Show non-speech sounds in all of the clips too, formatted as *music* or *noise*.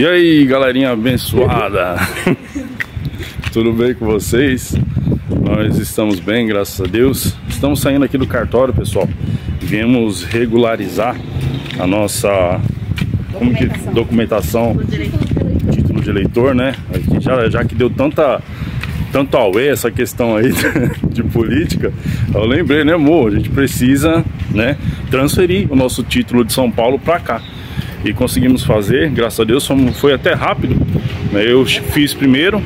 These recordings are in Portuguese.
E aí, galerinha abençoada? *laughs* Tudo bem com vocês? Nós estamos bem, graças a Deus. Estamos saindo aqui do cartório, pessoal. Viemos regularizar a nossa como que, documentação, título de eleitor, né? Já, já que deu tanta tanto auê essa questão aí *laughs* de política, eu lembrei, né, amor? A gente precisa, né, transferir o nosso título de São Paulo para cá e conseguimos fazer, graças a Deus, foi até rápido. Né? Eu fiz primeiro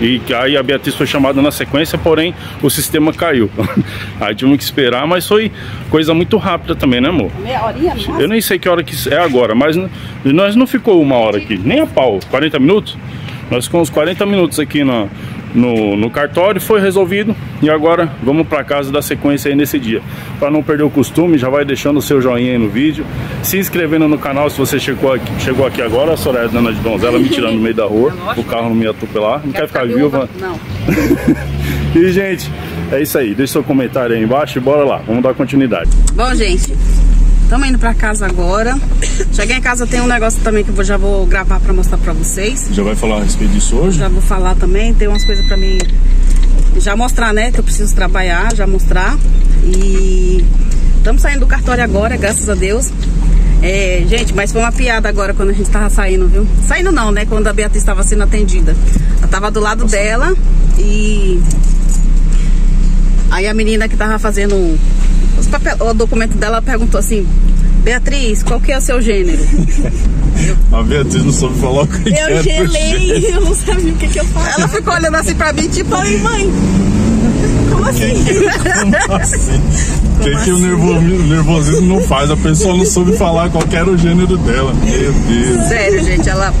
e aí a Beatriz foi chamada na sequência, porém o sistema caiu. *laughs* aí tivemos que esperar, mas foi coisa muito rápida também, né amor? Meia horinha, Eu nem sei que hora que é agora, mas nós não ficou uma hora aqui, nem a pau, 40 minutos. Nós ficamos 40 minutos aqui na, no, no cartório, foi resolvido e agora vamos para casa da sequência aí nesse dia. Para não perder o costume, já vai deixando o seu joinha aí no vídeo, se inscrevendo no canal se você chegou aqui, chegou aqui agora, a Soraya Dana de Donzela me tirando no meio da rua, *laughs* o carro não me atropelar, não quer, quer ficar viúva? Não. *laughs* e gente, é isso aí, deixa seu comentário aí embaixo e bora lá, vamos dar continuidade. Bom gente, Estamos indo pra casa agora. *coughs* Cheguei em casa, tem um negócio também que eu já vou gravar pra mostrar pra vocês. Já vai falar a respeito disso hoje? Já vou falar também, tem umas coisas pra mim já mostrar, né? Que eu preciso trabalhar, já mostrar. E estamos saindo do cartório agora, graças a Deus. É, gente, mas foi uma piada agora quando a gente tava saindo, viu? Saindo não, né? Quando a Beatriz estava sendo atendida. Ela tava do lado Nossa. dela e... Aí a menina que tava fazendo papel, o documento dela perguntou assim, Beatriz, qual que é o seu gênero? *laughs* A Beatriz não soube falar o que Eu gelei, eu não sabia o que, que eu falava. Ela ficou olhando assim pra mim, tipo, ai mãe, como assim? *laughs* Como assim? O que, que o nervosismo não faz? A pessoa não soube falar qual era o gênero dela. Meu Deus. Sério, gente, ela.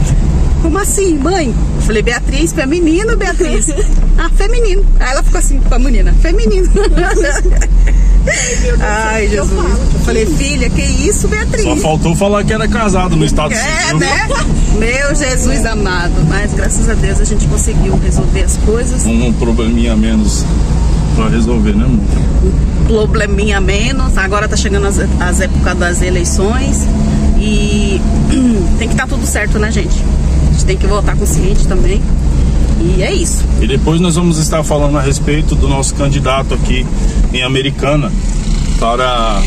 Como assim, mãe? Eu falei, Beatriz, feminino, Beatriz? *laughs* ah, feminino. Aí ela ficou assim com a menina, feminino. *laughs* Ai, Jesus. Eu falei, filha, que isso, Beatriz? Só faltou falar que era casado no estado é, civil. né? Meu Jesus amado. Mas graças a Deus a gente conseguiu resolver as coisas. Um probleminha menos pra resolver, né, amor? Um probleminha menos. Agora tá chegando as, as épocas das eleições. E *clears throat* tem que estar tá tudo certo, né, gente? Gente tem que voltar consciente também. E é isso. E depois nós vamos estar falando a respeito do nosso candidato aqui em Americana para.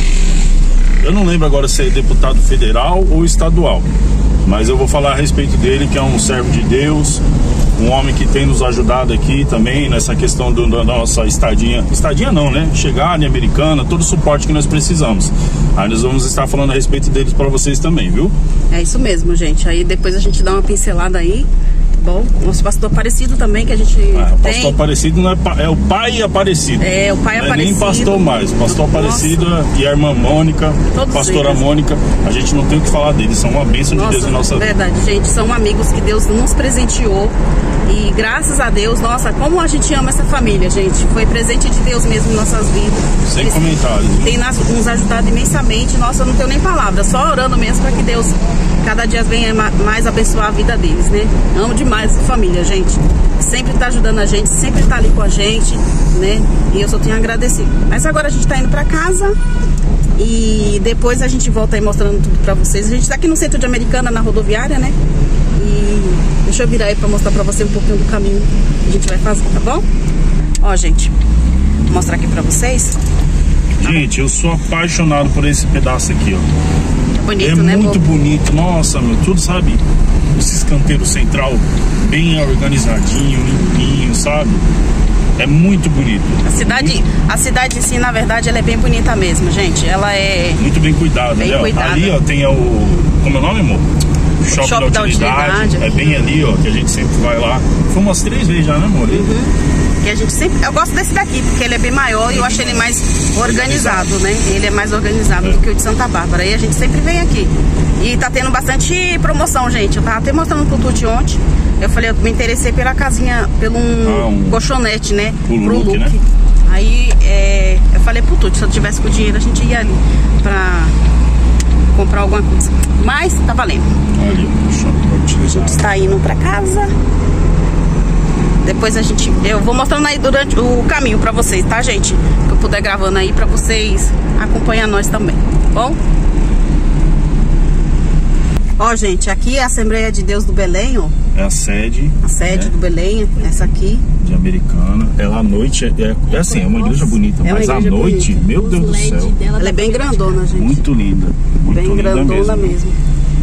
Eu não lembro agora se é deputado federal ou estadual, mas eu vou falar a respeito dele, que é um servo de Deus, um homem que tem nos ajudado aqui também nessa questão do, da nossa estadia. Estadia não, né? Chegar em Americana, todo o suporte que nós precisamos. Aí nós vamos estar falando a respeito deles para vocês também, viu? É isso mesmo, gente. Aí depois a gente dá uma pincelada aí bom. Nosso pastor Aparecido também, que a gente ah, o pastor tem. Aparecido não é, é o pai Aparecido. É, o pai não Aparecido. É nem pastor mais. O pastor Nossa. Aparecido e a irmã Mônica, Todos pastora eles. Mônica, a gente não tem o que falar deles, são uma bênção Nossa, de Deus em nossa vida. Verdade, gente, são amigos que Deus nos presenteou. E graças a Deus, nossa, como a gente ama essa família, gente. Foi presente de Deus mesmo em nossas vidas. Sem Eles comentários. Tem nos ajudado imensamente. Nossa, eu não tenho nem palavras, só orando mesmo para que Deus cada dia venha mais abençoar a vida deles, né? Amo demais essa família, gente. Sempre tá ajudando a gente, sempre tá ali com a gente, né? E eu só tenho a agradecer. Mas agora a gente tá indo para casa e depois a gente volta aí mostrando tudo para vocês. A gente tá aqui no centro de Americana, na rodoviária, né? E deixa eu virar aí para mostrar para você um pouquinho do caminho que a gente vai fazer, tá bom? Ó, gente, vou mostrar aqui para vocês. Gente, eu sou apaixonado por esse pedaço aqui, ó. Bonito, é né? muito bonito. Nossa, meu, tudo sabe? Esse escanteiro central bem organizadinho, limpinho, sabe? É muito bonito. A cidade, muito... a cidade em si, na verdade, ela é bem bonita mesmo, gente. Ela é muito bem cuidada. Bem né? cuidada. Ali, ó, tem o como é o nome, amor? Shopping, Shopping da, utilidade. da utilidade. É bem ali, ó, que a gente sempre vai lá. Foi umas três vezes já, né, amor? Uhum que a gente sempre. Eu gosto desse daqui, porque ele é bem maior e eu acho ele mais organizado, né? Ele é mais organizado do que o de Santa Bárbara. E a gente sempre vem aqui. E tá tendo bastante promoção, gente. Eu tava até mostrando pro Tuti ontem. Eu falei, eu me interessei pela casinha, pelo um, ah, um colchonete, né? Pro look, Né? Aí é, eu falei pro Tuti, se eu tivesse com dinheiro, a gente ia ali pra comprar alguma coisa. Mas tá valendo. Ali, a gente está indo pra casa. Depois a gente, eu vou mostrando aí durante o caminho pra vocês, tá, gente? Que eu puder gravando aí pra vocês acompanhar nós também, tá bom? Ó, gente, aqui é a Assembleia de Deus do Belém, ó. É a sede. A sede né, do Belém, essa aqui. De Americana. Ela à noite é, é, é assim, é uma igreja bonita, É uma mas à noite, bonita. meu Deus do céu, Ela é bem grandona, gente. muito linda. Muito bem grandona mesmo. mesmo.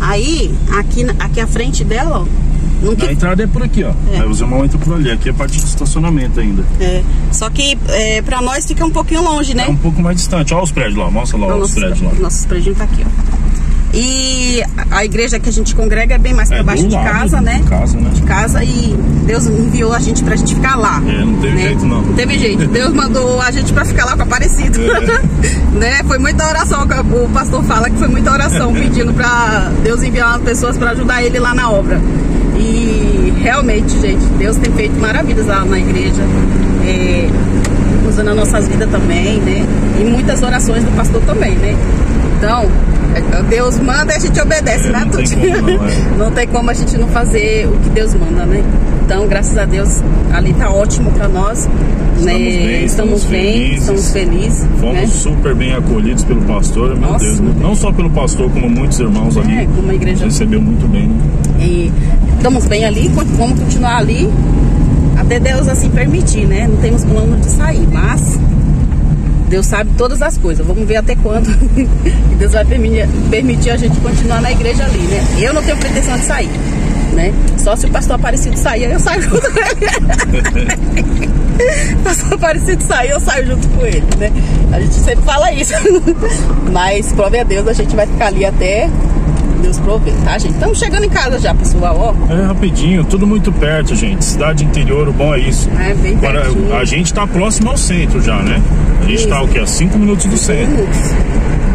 Aí, aqui, aqui à frente dela, ó. Não A entrada é por aqui, ó. É. Aí os irmãos entram por ali. Aqui é a parte de estacionamento ainda. é, só que é, pra nós fica um pouquinho longe, né? É um pouco mais distante. Olha os prédios lá. Mostra lá Então, os nossos, prédios lá. nossos prédios tá aqui, ó. E a- igreja que a gente congrega é bem mais pra É baixo do de lado, casa, né? De casa, né? De casa e Deus enviou a gente pra gente ficar lá. É, não teve né? jeito, não. Não teve jeito. *laughs* Deus mandou a gente pra ficar lá com Aparecido. É. *laughs* né? Foi muita oração. O pastor fala que foi muita oração pedindo pra Deus enviar umas pessoas pra ajudar ele lá na obra. E realmente, gente, Deus tem feito maravilhas lá na igreja. É, usando as nossas vidas também, né? E muitas orações do pastor também, né? Então, Deus manda e a gente obedece, É, né? não tem como não, é. *laughs* Não tem como a gente não fazer o que Deus manda, né? Então, graças a Deus, ali tá ótimo pra nós. né? bem, estamos estamos bem, felizes. estamos felizes. Fomos né? super bem acolhidos pelo pastor, meu Nossa, Deus. Não só pelo pastor, como muitos irmãos ali. É, como a igreja- recebeu muito bem, né? E estamos bem ali, vamos continuar ali. Até Deus assim permitir, né? Não temos plano de sair, mas Deus sabe todas as coisas. Vamos ver até quando *laughs* Deus vai permitir, a gente continuar na igreja ali, né? Eu não tenho pretensão de sair, né? Só se o pastor Aparecido sair, eu saio junto com ele. *laughs* pastor Aparecido sair, eu saio junto com ele, né? A gente sempre fala isso. *laughs* Mas, prove a Deus, a gente vai ficar ali até Deus prover, tá, gente? Estamos chegando em casa já, pessoal, ó. É rapidinho, tudo muito perto, gente. Cidade interior, o bom é isso. É, bem Agora, pertinho. a gente tá próximo ao centro já, né? A gente Isso. tá o quê? A 5 minutos do centro. Minutos.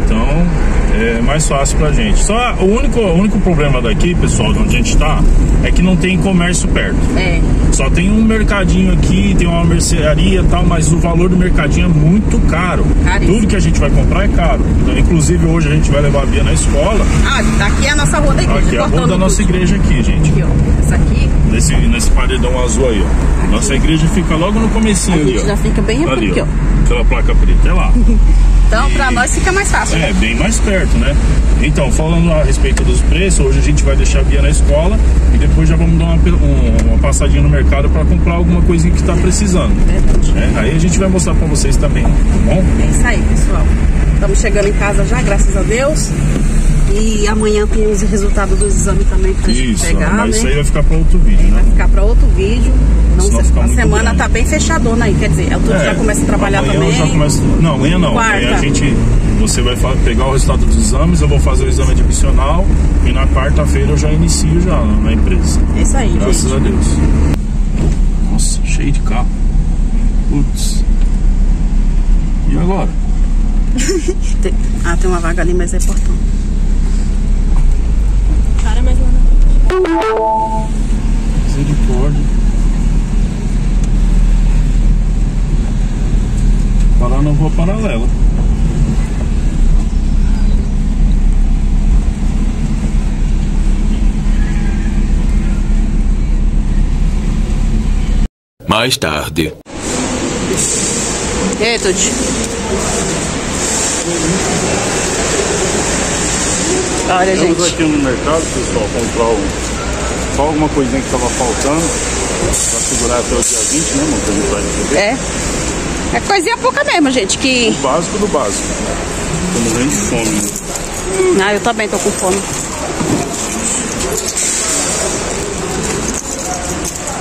Então é mais fácil pra gente. Só o único, o único problema daqui, pessoal, de onde a gente tá, é que não tem comércio perto. É, Só tem um mercadinho aqui, tem uma mercearia e tal, mas o valor do mercadinho é muito caro. Caríssimo. Tudo que a gente vai comprar é caro. Então, inclusive hoje a gente vai levar a Bia na escola. ah, daqui é a nossa rua da igreja. Aqui é a rua da nossa igreja aqui, gente. Aqui, ó. Essa aqui, Nesse, nesse paredão azul aí, ó. Nossa igreja fica logo no comecinho ali, ó. já fica bem ali, aqui, ó. ó. Aquela placa preta, é lá. *laughs* então pra nós fica mais fácil. É, né? bem mais perto, né? Então, falando a respeito dos preços, hoje a gente vai deixar a Bia na escola e depois já vamos dar uma, um- uma passadinha no mercado para comprar alguma coisinha que tá precisando. Verdade. né? Aí a gente vai mostrar para vocês também, tá bom? É isso aí, pessoal. Estamos chegando em casa já, graças a Deus. E amanhã tem os resultados dos exames também pra gente Isso, pegar, mas né? isso aí vai ficar para outro vídeo, Vai né? ficar para outro vídeo. Não, Senão a semana grande. tá bem fechadona aí, quer dizer, outro já começa a trabalhar também. Já começo... Não, amanhã não. Amanhã Quarta. a gente. Você vai pegar o resultado dos exames, eu vou fazer o exame admissional e na quarta-feira eu já inicio já na empresa. É isso aí, Graças gente. a Deus. Nossa, cheio de carro. Putz. E agora? *laughs* Ah, tem uma vaga ali, mas é portão. Para mais lá na Misericórdia. Parar na rua paralela. Mais tarde. E aí, Tuti? Olha, Estamos gente. aqui no mercado, pessoal, comprar um, só alguma coisinha que estava faltando para segurar até o dia 20, né, amor? Que a gente vai receber. É. É coisinha pouca mesmo, gente. Que. O básico do básico. Morrendo de fome. Ah, eu também tô com fome.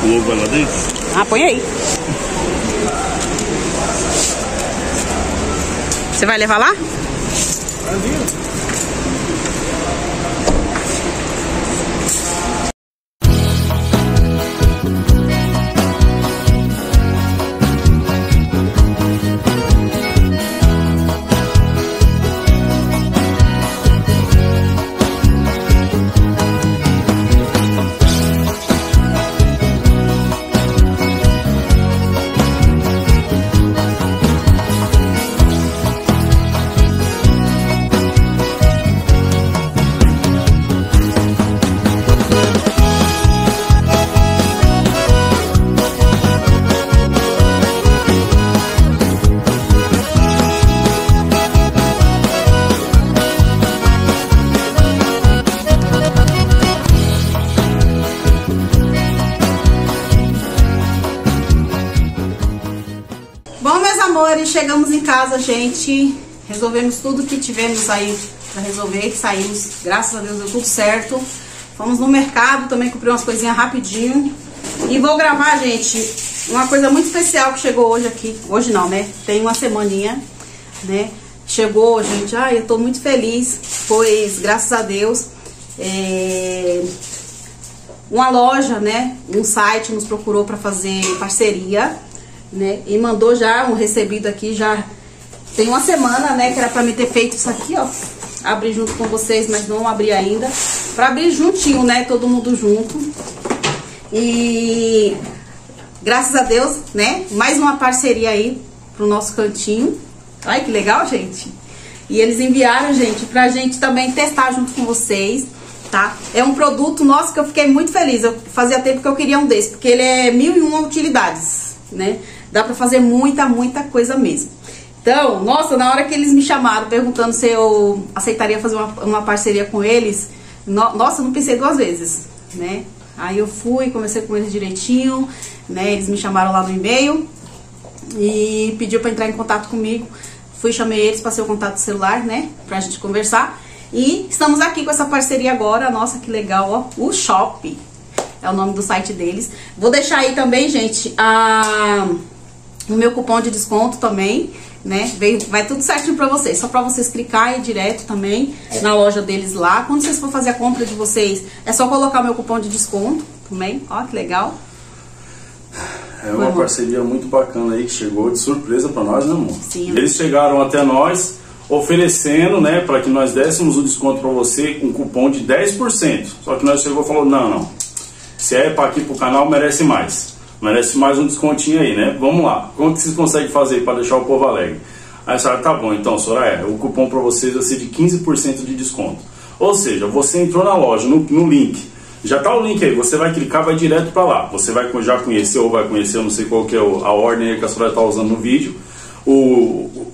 O ovo vai lá dentro? Ah, põe aí. Você vai levar lá? Amores, chegamos em casa, gente. Resolvemos tudo que tivemos aí pra resolver, saímos. Graças a Deus deu tudo certo. Fomos no mercado, também comprei umas coisinhas rapidinho. E vou gravar, gente, uma coisa muito especial que chegou hoje aqui. Hoje não, né? Tem uma semaninha, né? Chegou, gente. Ai, eu tô muito feliz, pois, graças a Deus, é... uma loja, né? Um site nos procurou para fazer parceria, né? E mandou já um recebido aqui, já tem uma semana, né? Que era pra me ter feito isso aqui, ó. Abrir junto com vocês, mas não abri ainda. Pra abrir juntinho, né? Todo mundo junto. E graças a Deus, né? Mais uma parceria aí pro nosso cantinho. Ai, que legal, gente. E eles enviaram, gente, pra gente também testar junto com vocês, tá? É um produto nosso que eu fiquei muito feliz. Eu fazia tempo que eu queria um desse, porque ele é mil e uma utilidades, né? Dá pra fazer muita, muita coisa mesmo. Então, nossa, na hora que eles me chamaram perguntando se eu aceitaria fazer uma, uma parceria com eles, no, nossa, eu não pensei duas vezes, né? Aí eu fui, comecei com eles direitinho, né? Eles me chamaram lá no e-mail e pediu para entrar em contato comigo. Fui, chamei eles, passei o contato celular, né? Pra gente conversar. E estamos aqui com essa parceria agora. Nossa, que legal, ó. O Shop é o nome do site deles. Vou deixar aí também, gente, a, o meu cupom de desconto também, né? Vem, vai tudo certinho pra vocês. Só pra vocês clicarem direto também na loja deles lá. Quando vocês for fazer a compra de vocês, é só colocar o meu cupom de desconto também. Ó, que legal. É uma Vamos. parceria muito bacana aí que chegou de surpresa para nós, né, amor? Sim. Eles chegaram até nós oferecendo, né, para que nós dessemos o desconto para você com um cupom de 10%. Só que nós chegou e falou: "Não, não. Se é para aqui pro canal, merece mais. Merece mais um descontinho aí, né? Vamos lá. Como que vocês conseguem fazer para deixar o povo alegre?" Aí a senhora, tá bom, então, Soraya, o cupom para vocês vai ser de 15% de desconto. Ou seja, você entrou na loja, no, no link, já tá o link aí, você vai clicar, vai direto para lá. Você vai já conhecer ou vai conhecer, eu não sei qual que é a ordem que a senhora está usando no vídeo. O,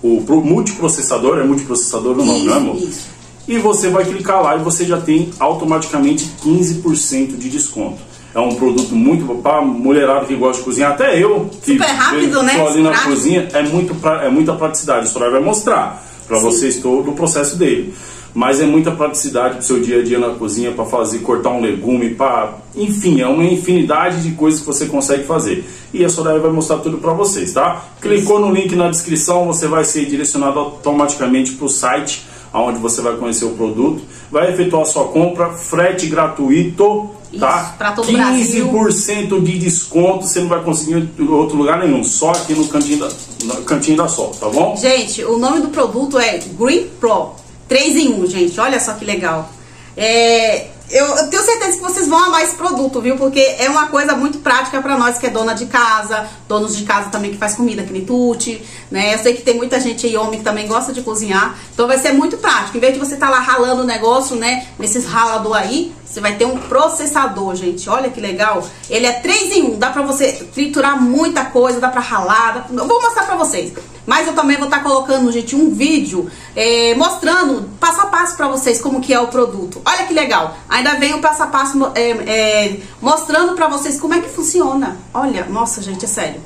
o, o pro- multiprocessador, é multiprocessador o nome, não é, amor? Isso. E você vai clicar lá e você já tem automaticamente 15% de desconto. É um produto muito para mulherada que gosta de cozinhar, até eu que Super rápido, né? sozinho na Prático. cozinha, é muito pra- é muita praticidade. A senhora vai mostrar para vocês todo o processo dele. Mas é muita praticidade pro seu dia a dia na cozinha para fazer, cortar um legume, para, enfim, é uma infinidade de coisas que você consegue fazer. E a Soraya vai mostrar tudo para vocês, tá? Clicou no link na descrição, você vai ser direcionado automaticamente para o site, onde você vai conhecer o produto, vai efetuar sua compra, frete gratuito, tá? Pra todo o Brasil. 15% de desconto, você não vai conseguir em outro lugar nenhum, só aqui no cantinho da, no cantinho da Sol, tá bom? Gente, o nome do produto é Green Pro. 3 em 1, gente. Olha só que legal. É, eu, eu tenho certeza que vocês vão amar esse produto, viu? Porque é uma coisa muito prática pra nós que é dona de casa, donos de casa também que faz comida, que nem Tuti, né? Eu sei que tem muita gente aí, homem, que também gosta de cozinhar. Então vai ser muito prático. Em vez de você estar lá ralando o negócio, né? Nesses ralador aí, você vai ter um processador, gente. Olha que legal. Ele é 3 em 1. Dá pra você triturar muita coisa, dá pra ralar. Eu vou mostrar pra vocês. Mas eu também vou estar colocando, gente, um vídeo é, mostrando passo a passo pra vocês como que é o produto. Olha que legal. Ainda vem o passo a passo é, é, mostrando pra vocês como é que funciona. Olha, nossa, gente, é sério.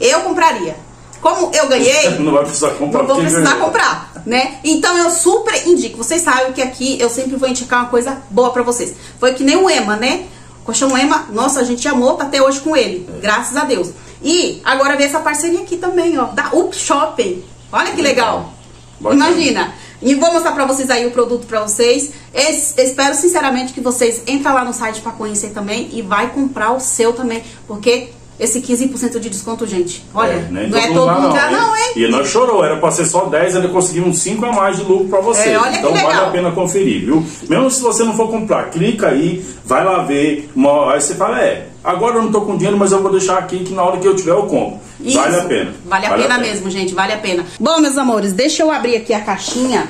Eu compraria. Como eu ganhei, *laughs* Não vai precisar comprar não vou precisar ganhou. comprar, né? Então eu super indico. Vocês sabem que aqui eu sempre vou indicar uma coisa boa pra vocês. Foi que nem o Ema, né? O colchão Ema, nossa, a gente amou, tá até hoje com ele. Graças a Deus. E agora vem essa parceria aqui também, ó, da Up Shopping. Olha que legal. Bacana. Imagina. E vou mostrar pra vocês aí o produto pra vocês. Es- espero sinceramente que vocês entrem lá no site pra conhecer também e vai comprar o seu também, porque esse 15% de desconto, gente, olha, nem não é todo lugar não, hein? E nós chorou, era pra ser só 10, ele conseguiu uns 5 a mais de lucro pra você. É, olha então vale a pena conferir, viu? Mesmo se você não for comprar, clica aí, vai lá ver. Uma, aí você fala, é, agora eu não tô com dinheiro, mas eu vou deixar aqui que na hora que eu tiver eu compro. Isso. Vale a pena. Vale a pena mesmo, gente, vale a pena. Bom, meus amores, deixa eu abrir aqui a caixinha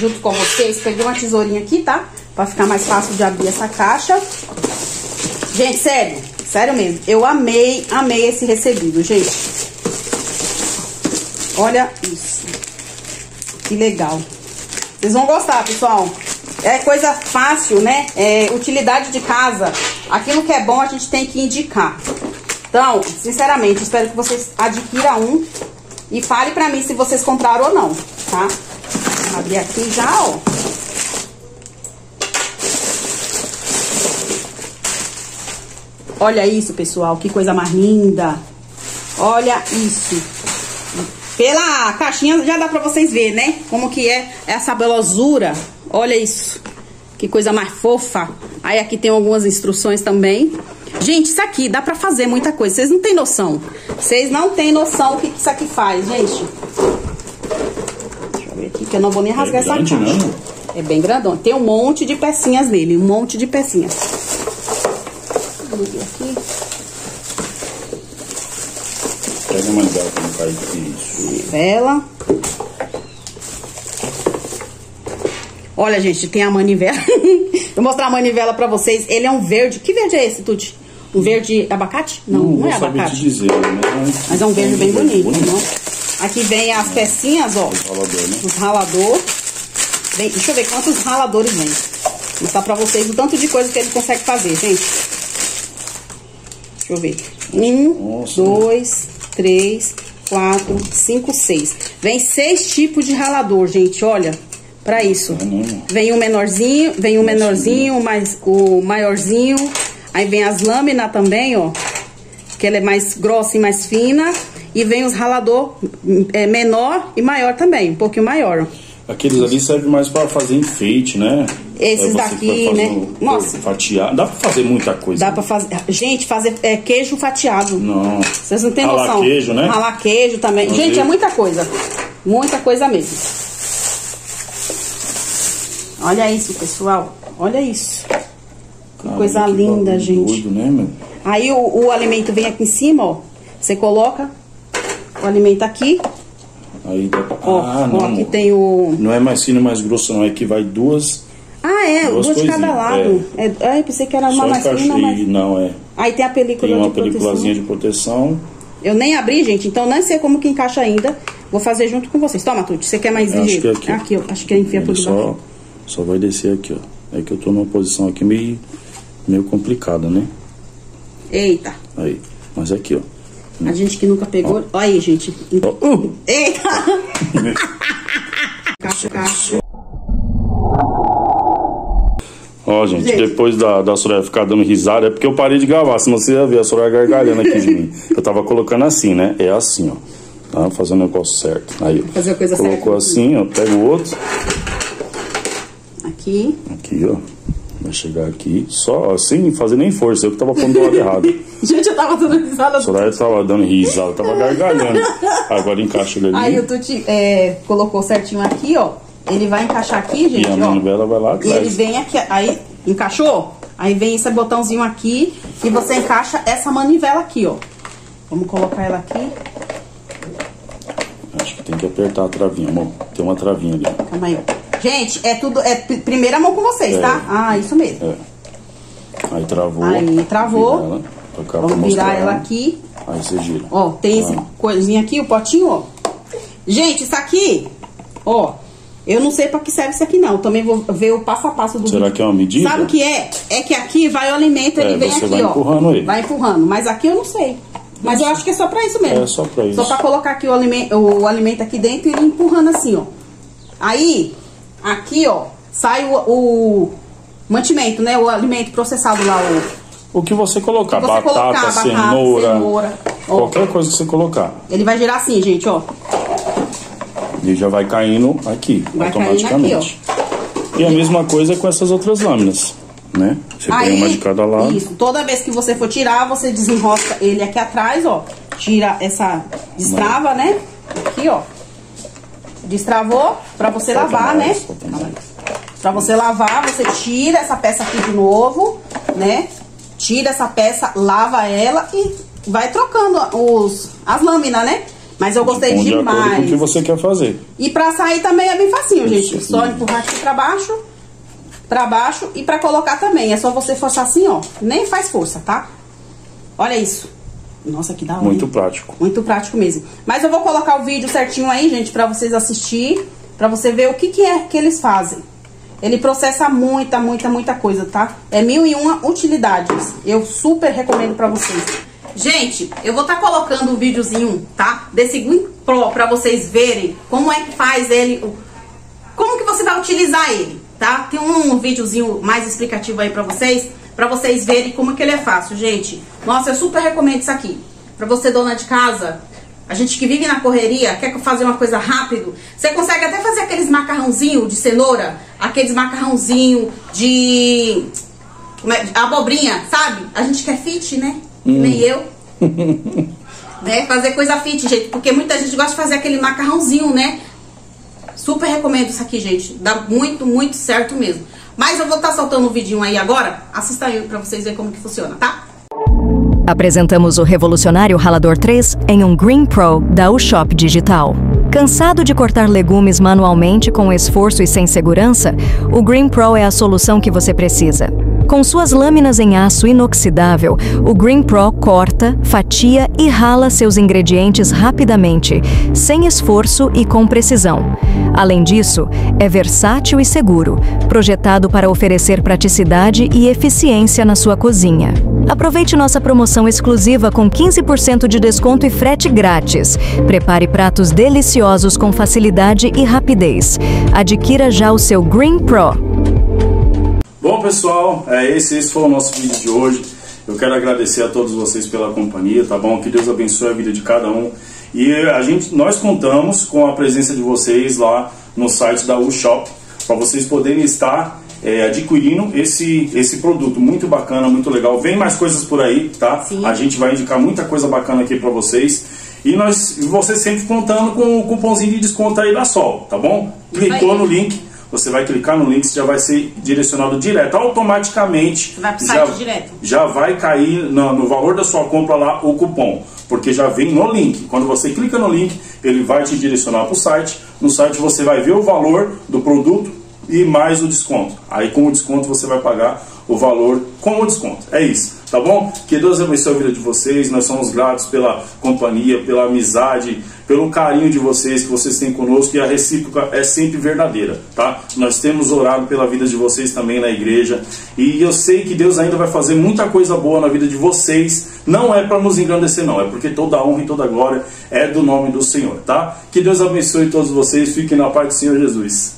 junto com vocês. Peguei uma tesourinha aqui, tá? Pra ficar mais fácil de abrir essa caixa. Gente, sério, sério mesmo. Eu amei, amei esse recebido, gente. Olha isso. Que legal. Vocês vão gostar, pessoal. É coisa fácil, né? É utilidade de casa. Aquilo que é bom a gente tem que indicar. Então, sinceramente, espero que vocês adquiram um, E fale pra mim se vocês compraram ou não, tá? Vamos abrir aqui já, ó. Olha isso, pessoal, que coisa mais linda. Olha isso. Pela caixinha já dá pra vocês verem, né? Como que é essa belosura. Olha isso. Que coisa mais fofa. Aí aqui tem algumas instruções também. Gente, isso aqui dá pra fazer muita coisa. Vocês não têm noção. Vocês não têm noção o que isso aqui faz, gente. Deixa eu ver aqui, que eu não vou nem rasgar É grande, essa caixa. né? É bem grandão. Tem um monte de pecinhas nele. Um monte de pecinhas. Aqui. Pega mais dela pra não cair. Isso. Manivela. Olha, gente, tem a manivela. *laughs* Vou mostrar a manivela pra vocês. Ele é um verde. Que verde é esse, Tuti? Um verde abacate? Não, não, vou é abacate. dizer, né? Mas é um verde bem bonito, bonito. não? Aqui vem as pecinhas, ó. Ralador, né? Os ralador. Deixa eu ver quantos raladores vem. Vou mostrar pra vocês o tanto de coisa que ele consegue fazer, gente. Deixa eu ver. Um, Nossa. dois, três, quatro, cinco, seis. Vem seis tipos de ralador, gente, olha. Pra isso. Vem o menorzinho, vem o menorzinho, mais, o maiorzinho. Aí vem as lâminas também, ó. Que ela é mais grossa e mais fina. E vem os ralador é, menor e maior também, um pouquinho maior. Aqueles ali servem mais pra fazer enfeite, né? Esses daqui, né? o- Nossa. Fatiar. Dá pra fazer muita coisa. Dá pra fazer. Gente, fazer é, queijo fatiado. Não. Vocês não têm Ralar noção. queijo, né? Ralar queijo também. Gente, é muita coisa. Muita coisa mesmo. Olha isso, pessoal. Olha isso. Que coisa que linda, gente. Doido, né, meu? Aí o, o alimento vem aqui em cima, ó. Você coloca o alimento aqui. Aí dá pra... Ó, ah, ó, não. aqui tem o. Não é mais fino, mais grosso, não. É que vai duas. Ah, é, Duas duas de cada lado. É. Ah, eu pensei que era uma mais fina, mas. Não, é. Aí tem a película Tem uma de proteção. peliculazinha de proteção. Eu nem abri, gente, então não sei como que encaixa ainda. Vou fazer junto com vocês. Toma, Tuti, você quer mais Eu acho ligeiro? que é aqui. ó. ó. Acho que é enfia por só, só vai descer aqui, ó. É que eu tô numa posição aqui meio, meio complicada, né? Eita, Aí. Mas aqui, ó. a gente que nunca pegou. Olha aí, gente. Ó. Uh, Eita! *laughs* Caixa, caixa. Ó, gente, Gente. depois da, da Soraya ficar dando risada, é porque eu parei de gravar, senão você ia ver a Soraya gargalhando aqui de mim. *laughs* Eu tava colocando assim, né? É assim, ó. Tá? Fazendo o negócio certo. Aí, ó. Fazer a coisa Colocou certa. assim, ó. Pega o outro. Aqui. Aqui, ó. Vai chegar aqui. Só sem fazer nem força. Eu que tava pondo do lado errado. *laughs* Gente, eu tava dando risada. A Soraya tava dando risada, tava gargalhando. *laughs* Agora encaixa ele ali. Aí o Tuti é, colocou certinho aqui, ó. Ele vai encaixar aqui, E gente, a ó. manivela vai lá E ele atrás. vem aqui, aí encaixou? Aí vem esse botãozinho aqui e você encaixa essa manivela aqui, ó. Vamos colocar ela aqui. Acho que tem que apertar a travinha, amor. Tem uma travinha ali. Calma aí. Gente, é tudo. É pr- primeira mão com vocês, É. tá? Ah, isso mesmo. É. Aí travou. Aí, travou. Vira ela, Vamos virar mostrar ela aqui. Aí você gira. Ó, tem esse Ah. coisinha aqui, o potinho, ó. Gente, isso aqui, ó. Eu não sei pra que serve isso aqui, não. Também vou ver o passo a passo do Será vídeo. que é uma medida? Sabe o que é? É que aqui vai o alimento, ele É, vem você aqui, vai ó. empurrando ele. Vai empurrando. Mas aqui eu não sei. Mas eu acho que é só pra isso mesmo. É, só pra isso. Só pra colocar aqui o alimento, o alimento aqui dentro e ir empurrando assim, ó. Aí, aqui, ó, sai o, o mantimento, né? O alimento processado lá, o... O que você colocar, que você batata, colocar, batata, cenoura, cenoura. Ó. qualquer coisa que você colocar. Ele vai girar assim, gente, ó. Ele já vai caindo aqui, Vai caindo automaticamente. E a mesma coisa com essas outras lâminas, né? Você põe uma de cada lado. Isso, toda vez que você for tirar, você desenrosca ele aqui atrás, ó. Tira essa. Destrava, né? Aqui, ó. Destravou pra você Falta lavar, mais, né? mais. Pra você lavar, você tira essa peça aqui de novo, né? Tira essa peça, lava ela e vai trocando os, as lâminas, né? Mas eu gostei Põe de acordo com o demais. que você quer fazer. E pra sair também é bem facinho, gente. Isso. Só empurrar aqui pra baixo, pra baixo e pra colocar também. É só você forçar assim, ó. Nem faz força, tá? Olha isso. Nossa, que da hora. Muito prático. Muito prático mesmo. Mas eu vou colocar o vídeo certinho aí, gente, pra vocês assistir, pra você ver o que que é que eles fazem. Ele processa muita, muita, muita coisa, tá? É mil e uma utilidades. Eu super recomendo pra vocês. Gente, eu vou estar tá colocando um videozinho, tá? Desse Green Pro pra vocês verem como é que faz ele, como que você vai utilizar ele, tá? Tem um videozinho mais explicativo aí pra vocês, pra vocês verem como que ele é fácil, gente. Nossa, eu super recomendo isso aqui. Pra você, dona de casa, a gente que vive na correria, quer fazer uma coisa rápido, você consegue até fazer aqueles macarrãozinho de cenoura, aqueles macarrãozinho de é, abobrinha, sabe? A gente quer fit, né? Hum. Nem eu. *laughs* né? Fazer coisa fit, gente. Porque muita gente gosta de fazer aquele macarrãozinho, né? Super recomendo isso aqui, gente. Dá muito, muito certo mesmo. Mas eu vou estar tá soltando um vidinho aí agora. Assista aí pra vocês verem como que funciona, tá? Apresentamos o revolucionário Ralador 3 em um Green Pro da Ushop Digital. Cansado de cortar legumes manualmente com esforço e sem segurança? O Green Pro é a solução que você precisa. Com suas lâminas em aço inoxidável, o Green Pro corta, fatia e rala seus ingredientes rapidamente, sem esforço e com precisão. Além disso, é versátil e seguro, projetado para oferecer praticidade e eficiência na sua cozinha. Aproveite nossa promoção exclusiva com 15% de desconto e frete grátis. Prepare pratos deliciosos com facilidade e rapidez. Adquira já o seu Green Pro. Pessoal, é esse, esse foi o nosso vídeo de hoje. Eu quero agradecer a todos vocês pela companhia, tá bom? Que Deus abençoe a vida de cada um. E a gente, nós contamos com a presença de vocês lá no site da UShop para vocês poderem estar é, adquirindo esse, esse produto muito bacana, muito legal. Vem mais coisas por aí, tá? Sim. A gente vai indicar muita coisa bacana aqui para vocês. E nós, vocês sempre contando com o cupomzinho de desconto aí da Sol, tá bom? Clicou no link, você vai clicar no link, já vai ser direcionado direto, automaticamente. Vai pro site já, direto. Já vai cair no, no, valor da sua compra lá o cupom, porque já vem no link. Quando você clica no link, ele vai te direcionar para o site. No site você vai ver o valor do produto e mais o desconto. Aí com o desconto você vai pagar o valor com o desconto. É isso tá bom? Que Deus abençoe a vida de vocês. Nós somos gratos pela companhia, pela amizade, pelo carinho de vocês que vocês têm conosco e a recíproca é sempre verdadeira, tá? Nós temos orado pela vida de vocês também na igreja e eu sei que Deus ainda vai fazer muita coisa boa na vida de vocês. Não é para nos engrandecer, não, é porque toda honra e toda glória é do nome do Senhor, tá? Que Deus abençoe todos vocês. Fiquem na paz do Senhor Jesus.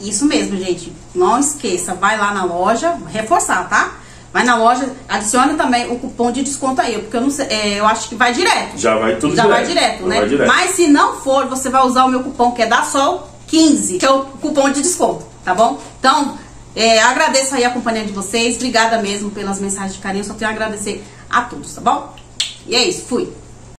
Isso mesmo, gente. Não esqueça, vai lá na loja, reforçar, tá? Vai na loja, adicione também o cupom de desconto aí, porque eu não sei, é, eu acho que vai direto. Já vai tudo Já direto. vai direto, né? Vai direto. Mas se não for, você vai usar o meu cupom que é da Sol 15, que é o cupom de desconto, tá bom? Então, é, agradeço aí a companhia de vocês, obrigada mesmo pelas mensagens de carinho, só tenho a agradecer a todos, tá bom? E é isso, fui.